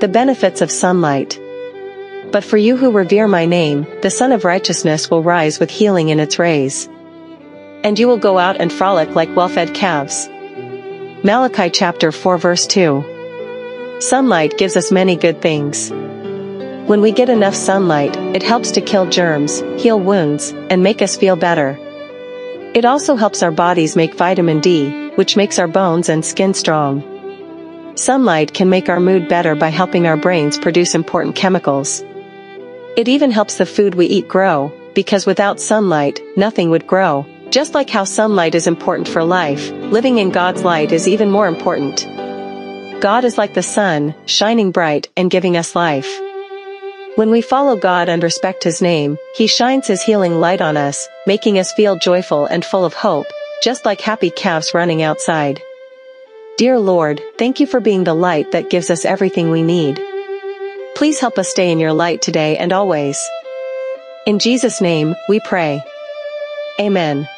the benefits of sunlight. But for you who revere my name, the Sun of Righteousness will rise with healing in its rays. And you will go out and frolic like well-fed calves. Malachi chapter 4 verse 2. Sunlight gives us many good things. When we get enough sunlight, it helps to kill germs, heal wounds, and make us feel better. It also helps our bodies make vitamin D, which makes our bones and skin strong. Sunlight can make our mood better by helping our brains produce important chemicals. It even helps the food we eat grow, because without sunlight, nothing would grow. Just like how sunlight is important for life, living in God's light is even more important. God is like the sun, shining bright and giving us life. When we follow God and respect His name, He shines His healing light on us, making us feel joyful and full of hope, just like happy calves running outside. Dear Lord, thank you for being the light that gives us everything we need. Please help us stay in your light today and always. In Jesus' name, we pray. Amen.